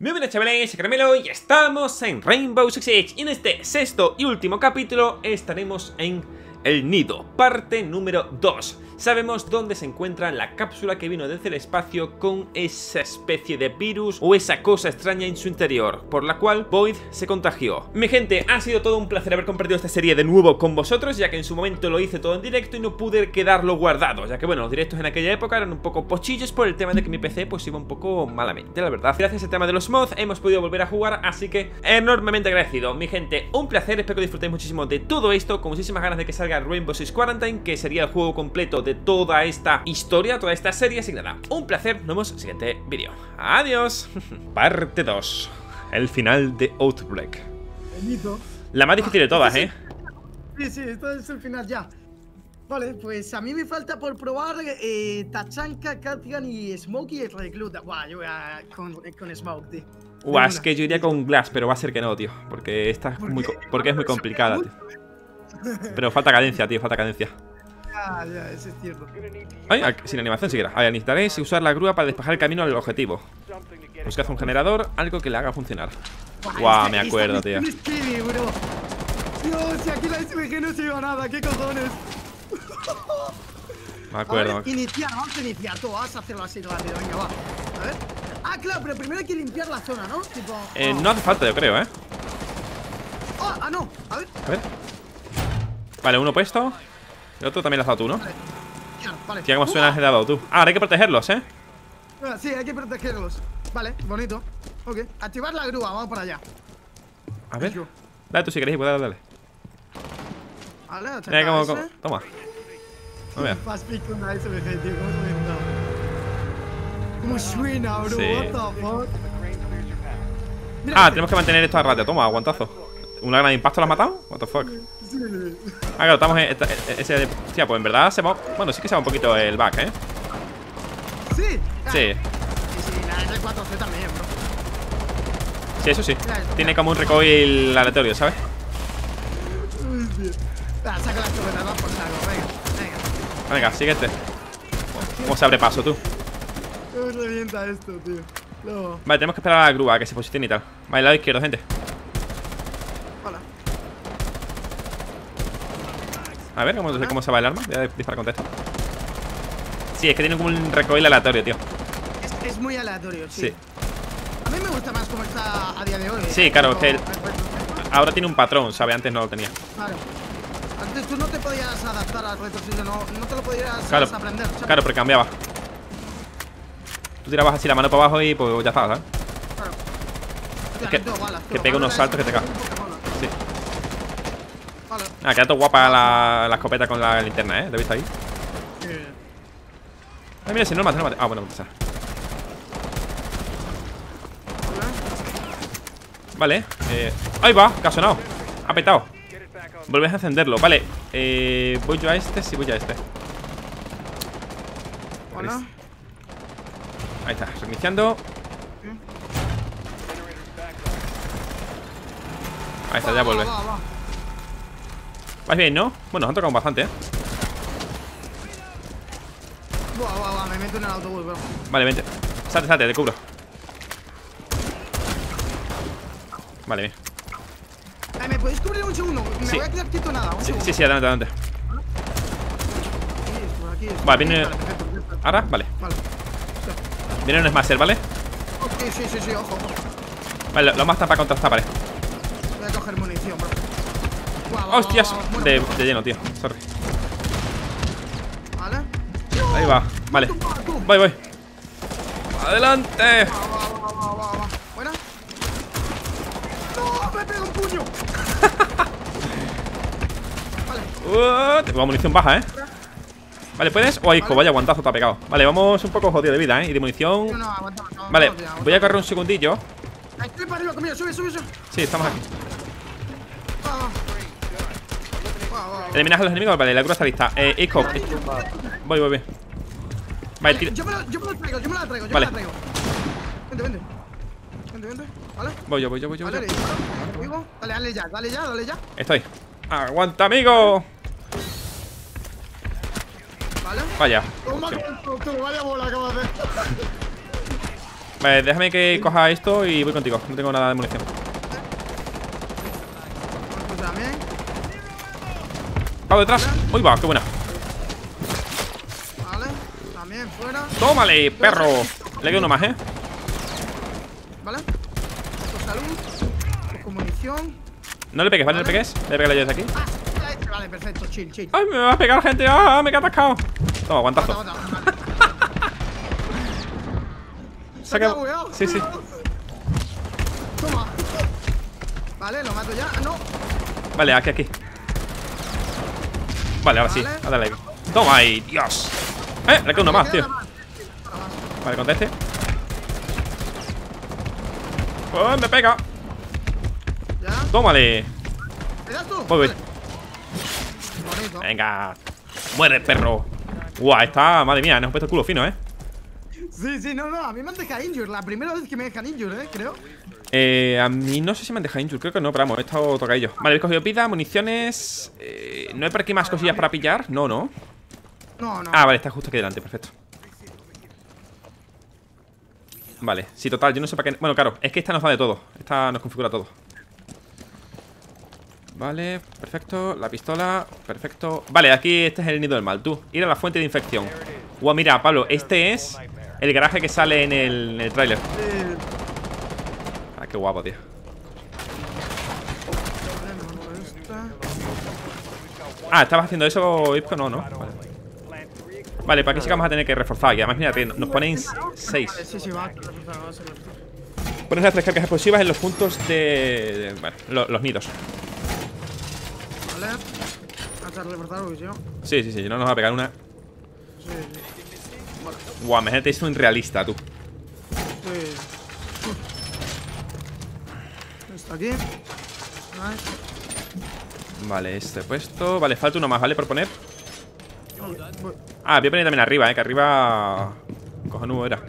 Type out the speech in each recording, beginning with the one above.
Muy buenas chavales, soy Caramelo y estamos en Rainbow Six Siege. Y en este sexto y último capítulo estaremos en El Nido, parte número 2 Sabemos dónde se encuentra la cápsula que vino desde el espacio con esa especie de virus o esa cosa extraña en su interior, por la cual Void se contagió. Mi gente, ha sido todo un placer haber compartido esta serie de nuevo con vosotros, ya que en su momento lo hice todo en directo y no pude quedarlo guardado, ya que bueno, los directos en aquella época eran un poco pochillos por el tema de que mi PC pues iba un poco malamente, la verdad. Gracias al tema de los mods hemos podido volver a jugar, así que enormemente agradecido. Mi gente, un placer, espero que disfrutéis muchísimo de todo esto, con muchísimas ganas de que salga Rainbow Six Quarantine, que sería el juego completo de toda esta historia, toda esta serie. Así que nada, un placer, nos vemos en el siguiente vídeo. Adiós. Parte 2. El final de Outbreak. La más difícil de todas, ¿eh? Sí, sí, esto es el final ya. Vale, pues a mí me falta por probar eh, Tachanka, Katigan y Smokey y Recluta. Guau, yo voy a con, con Smoke, tío. Guau, es que yo iría con Glass, pero va a ser que no, tío. Porque esta es muy, porque es muy complicada, tío. Pero falta cadencia, tío, falta cadencia. Ah, ya, ese es cierto. Ay, sin animación siquiera. A ver, necesitaréis usar la grúa para despejar el camino al objetivo. Buscad un generador, algo que le haga funcionar. Guau, me acuerdo, tío. Dios, si aquí la SMG no se iba a nada, ¿qué cojones? Me acuerdo. A ver, iniciar, vamos a iniciar. Tú vas a hacerlo así rápido, venga, va. A ver. Ah, claro, pero primero hay que limpiar la zona, ¿no? Tipo. Eh, oh. no hace falta, yo creo, ¿eh? Oh, ah, no. A ver. A ver. Vale, uno puesto. El otro también lo has dado tú, ¿no? Vale. Vale. Tía, cómo suena el que te has dado tú. Ah, ahora hay que protegerlos, ¿eh? Ah, Sí, hay que protegerlos. Vale, bonito. Ok. Activar la grúa, vamos para allá. A ver. Dale tú si queréis, dale, dale. Vale, Mira ese. cómo- Toma. No veas. ¿cómo suena? ¿Cómo suena, bro? Sí. What the fuck? Ah, este. tenemos que mantener esto a ratio. Toma, aguantazo. ¿Una gran impacto lo has matado? What the fuck. Sí. Ah, claro, estamos en esta- e- ese. Tía, pues en verdad se va. Bueno, sí que se va un poquito el back, ¿eh? Sí. Sí, Sí, la R4C también, bro. sí, eso sí. Tiene como un recoil aleatorio, ¿sabes? Ah, saca la escopeta, por saco, venga, venga. Venga, síguete. ¿Cómo se abre paso tú? ¿Cómo revienta esto, tío? No. Vale, tenemos que esperar a la grúa que se posicione y tal. Vale, lado izquierdo, gente. Hola. A ver cómo, cómo se va el arma. Voy a disparar con esto. Sí, es que tiene como un recoil aleatorio, tío. Es, es muy aleatorio, sí. Sí. A mí me gusta más como está a día de hoy. Sí, claro, Tipo, es que el- R4C. Ahora tiene un patrón, ¿sabes? Antes no lo tenía. Claro. Antes tú no te podías adaptar al retroceso, no, no te lo podías Claro, aprender. ¿sabes? claro, pero cambiaba. Tú tirabas así la mano para abajo y pues ya está, ¿sabes? Claro. Hostia, que- meto balas, que pega unos saltos que te cagas. Sí. Vale. Ah, queda todo guapa la, la escopeta con la linterna, ¿eh? ¿Lo viste ahí? Ay, mira, si no lo mate, no lo mate. Ah, bueno, pues vale. Vale, eh. ¡Ahí va! Que ha sonado. Ha petado. Vuelves a encenderlo. Vale, eh. Voy yo a este, sí, voy a este. Hola. Ahí está, reiniciando. Ahí está, ya vuelve. Vais bien, ¿no? Bueno, nos han tocado bastante, ¿eh? Buah, buah, buah, me meto en el autobús, bro. Vale, vente. Salte, salte, te cubro. Vale, bien. Eh, ¿Me podéis cubrir un segundo? Me Sí. voy a quedar quieto nada, un Sí, segundo. sí, sí, adelante, adelante. Aquí, por aquí, por Vale, viene- Vale, perfecto, perfecto. Ahora, vale. Vale. Viene un Smasher, ¿vale? Ok, sí, sí, sí, ojo. Vale, lo, lo más para contra esta pared. Voy a coger munición, bro. ¡Hostias! De, lleno, tío. Sorry. Vale. Ahí va. Vale. Voy, voy. ¡Adelante! ¿Buena? ¡No! ¡Me pega un puño! vale. Uh, tengo munición baja, ¿eh? Vale, ¿puedes? Oh, hijo, vaya guantazo te ha pegado. Vale, vamos un poco jodido de vida, ¿eh? Y de munición. Vale, voy a correr un segundillo. Sí, estamos aquí. Va, va. Va, va, va. Eliminas a los enemigos. Vale, la cruz está lista. Eh, Ico. Voy, voy, voy. Vale, tira. Yo me, la, yo me la traigo, yo me la traigo, yo Vale. me la traigo. Vente, vente. Vente, vente. ¿Vale? Voy yo, voy yo, voy yo. Vale, yo. Dale, dale ya, dale ya, dale ya. Estoy. ¡Aguanta, amigo! Vale. Vaya. Toma, tú, tú, vaya bola acabas de. Vale, déjame que coja esto y voy contigo. No tengo nada de munición. Tú también. Pablo detrás. Uy, va, qué buena. Vale. También fuera. Tómale, perro. Le queda uno más, ¿eh? Vale. Con salud. Con munición. No le pegues, ¿vale? No le pegues. Le pegué yo desde aquí. Ah, vale, perfecto. Chill, chill. ¡Ay, me va a pegar, gente! ¡Ah, me queda atascado! Toma, guantazo. Bota, bota, bota. Se ha quedado- Sí, sí. Toma. Vale, lo mato ya. Ah, No. Vale, aquí, aquí. Vale, ahora sí. A darle. Toma ahí, Dios. Eh, le queda uno más, tío. Vale, conteste. ¡Oh, me pega! Tómale. Voy, voy. Venga. Muere, perro. Guau, está. Madre mía, nos hemos puesto el culo fino, ¿eh? Sí, sí, no, no. A mí me han dejado injure. La primera vez que me dejan injure, eh, creo. Eh, a mí no sé si me han dejado injure, creo que no, pero vamos, he estado tocadillo. Vale, he cogido pida, municiones. Eh, ¿No hay por aquí más cosillas para pillar? No, no. No, no. Ah, vale, está justo aquí delante, perfecto. Vale, sí, total, yo no sé para qué. Bueno, claro, es que esta nos va de todo. Esta nos configura todo. Vale, perfecto. La pistola, perfecto. Vale, aquí este es el nido del mal. Tú, ir a la fuente de infección. Guau, mira, Pablo, este es el garaje que sale en el, en el tráiler. Eh, Ah, qué guapo, tío. Ah, ¿estabas haciendo eso, Ipco? No, no. Vale. Vale, para aquí sí que vamos a tener que reforzar. Y además, mira, que nos ponen 6. Vale, sí, sí, va. Reforzado, va a ser reforzado. Pones las tres cargas explosivas en los puntos de. de- bueno, lo- los nidos. Vale. Sí, sí, sí, no nos va a pegar una. Sí, sí. Guau, imagínate esto irrealista, tú. Sí. Esto aquí. Vale. Este puesto. Vale, falta uno más, ¿vale? Por poner. Ah, voy a poner también arriba, eh, que arriba. Cojonudo era.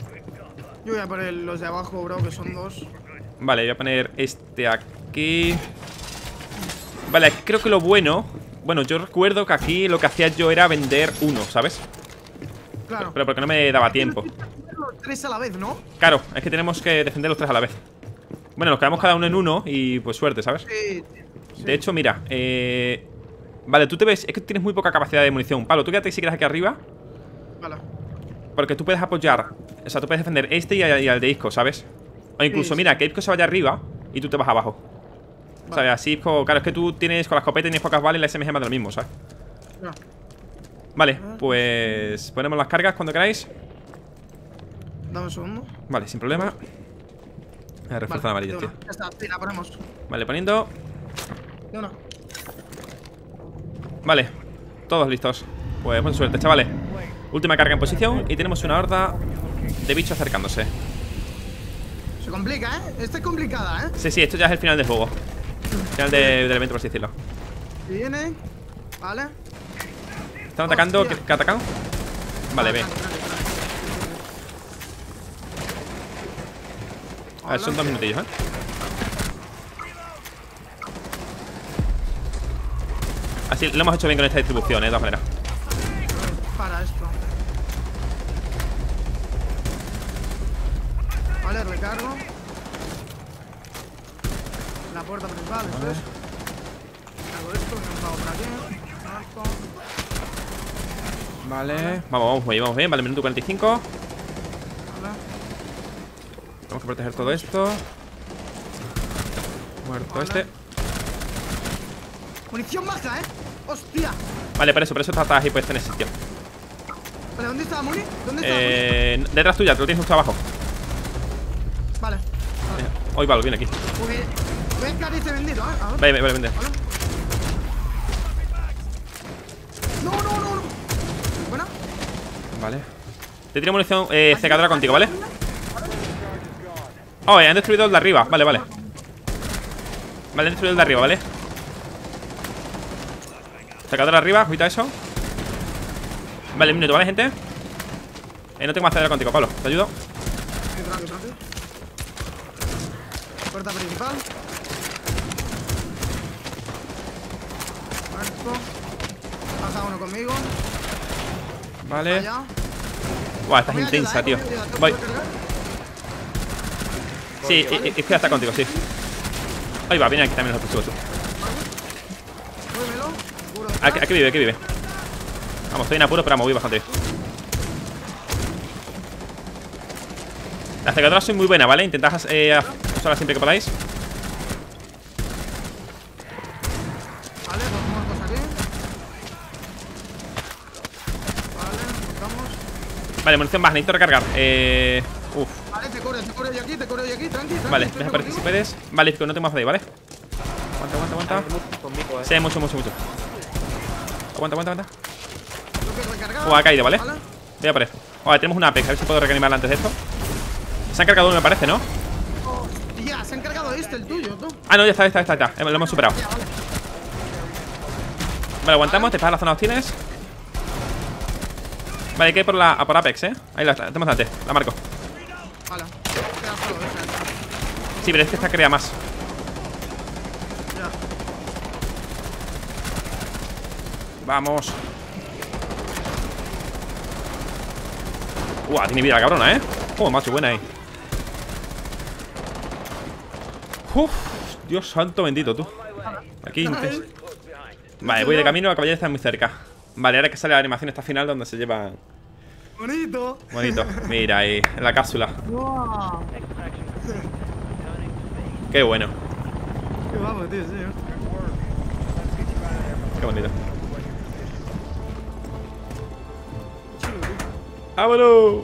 Yo voy a poner los de abajo, bro, que son dos. Vale, voy a poner este aquí. Vale, creo que lo bueno. Bueno, yo recuerdo que aquí lo que hacía yo era vender uno, ¿sabes? Claro. Pero porque no me daba tiempo. Los tres a la vez, ¿no? Claro, es que tenemos que defender los tres a la vez. Bueno, nos quedamos cada uno en uno y pues suerte, ¿sabes? Sí. sí. De hecho, mira, eh... Vale, tú te ves, es que tienes muy poca capacidad de munición Pablo, tú quédate si quieres aquí arriba Vale. Porque tú puedes apoyar O sea, tú puedes defender este y, al- y al de Isco, ¿sabes? O incluso, Sí, mira, que Isco se vaya arriba Y tú te vas abajo ¿Sabes? Así, Isco, claro, es que tú tienes con la escopeta tienes pocas balas y la SMG más de lo mismo, ¿sabes? Ya. Vale, pues ponemos las cargas cuando queráis Dame un segundo. Vale, sin problema a Vale, de tío una. Ya está, sí, la ponemos. Vale, poniendo De una. Vale, todos listos Pues buena suerte, chavales Última carga en posición y tenemos una horda de bichos acercándose Se complica, ¿eh? Esta es complicada, ¿eh? Sí, sí, esto ya es el final del juego Final de- del evento, por así decirlo Viene. Vale. ¿Están atacando? ¿Qué, qué atacan? Vale, ve. A ver, son dos minutillos, ¿eh? Así lo hemos hecho bien con esta distribución, ¿eh? De todas maneras Para esto. Vale, recargo. La puerta principal, esto es. Hago esto, me he por aquí. Marco. Vale Vamos, vamos bien, vamos bien Vale, minuto 45 Vale. Tenemos que proteger todo esto Muerto Hola. este Munición baja, ¿eh? Hostia. Vale, por eso, por eso estás ahí puesto en ese sitio Vale, ¿dónde está la Muni? ¿Dónde está la Eh, detrás tuya, te lo tienes justo abajo Muni? Vale. vale. Eh, Hoy Pablo, viene aquí Pues, voy a vendido, ¿eh? Vale, vale, vale Vale Te tiro munición eh, secadora contigo, ¿vale? Oh, eh, han destruido el de arriba Vale, vale Vale, han destruido el de arriba, ¿vale? Secadora arriba, cuida eso Vale, un minuto, ¿vale, gente? Eh, no tengo más cedera contigo, Pablo ¿Te ayudo? Puerta principal. Marco. Baja uno conmigo. Vale. Buah, estás intensa, tío eh, voy. Sí, i- i- izquierda está contigo, sí. Ahí va, viene aquí también los objetivos. Aquí, aquí vive, aquí vive. Vamos, estoy en apuro, pero vamos, voy bastante. Las cegadoras son muy buenas, ¿vale? Intentad eh, usarlas siempre que podáis. Vale, dos muertos aquí. Vale, cortamos. Vale, munición más, necesito recargar. Eh. Uf. Vale, te corro, te corro yo aquí, te corro yo aquí, tranqui, tranqui. Vale, deja por aquí si puedes. Vale, Fico, no tengo más de ahí, ¿vale? Aguanta, aguanta, aguanta. Mucho conmigo, eh. Sí, mucho, mucho, mucho. Aguanta, aguanta, aguanta. Que. Oh, ha caído, ¿vale? Voy a por esto. Vale, tenemos una Apex, a ver si puedo reanimarla antes de esto. Se han cargado uno, me parece, ¿no? Ya, se ha encargado este, el tuyo, tú. Ah, no, ya está, ya está, ya está. ya, Lo hemos superado. Vale. Aguantamos, te pasas la zona, los tienes. Vale, hay que ir por la, a por Apex, ¿eh? Ahí la, tenemos delante, la marco. Sí, pero este está crea más. Ya. Vamos. Uah, tiene vida la cabrona, ¿eh? Oh, macho, buena ahí. Uf, Dios santo bendito, tú. Aquí Vale, voy de camino, la caballera está muy cerca. Vale, ahora que sale la animación esta final donde se lleva Bonito. bonito. Mira ahí, en la cápsula. Wow. Qué bueno, Qué guapo, tío, sí. ¿eh? qué bonito. ¡Vámonos!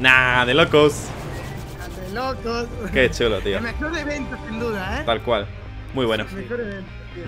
Nah, de locos. De locos. Qué chulo, tío. El mejor evento, sin duda, ¿eh? Tal cual. Muy bueno. El mejor evento, tío.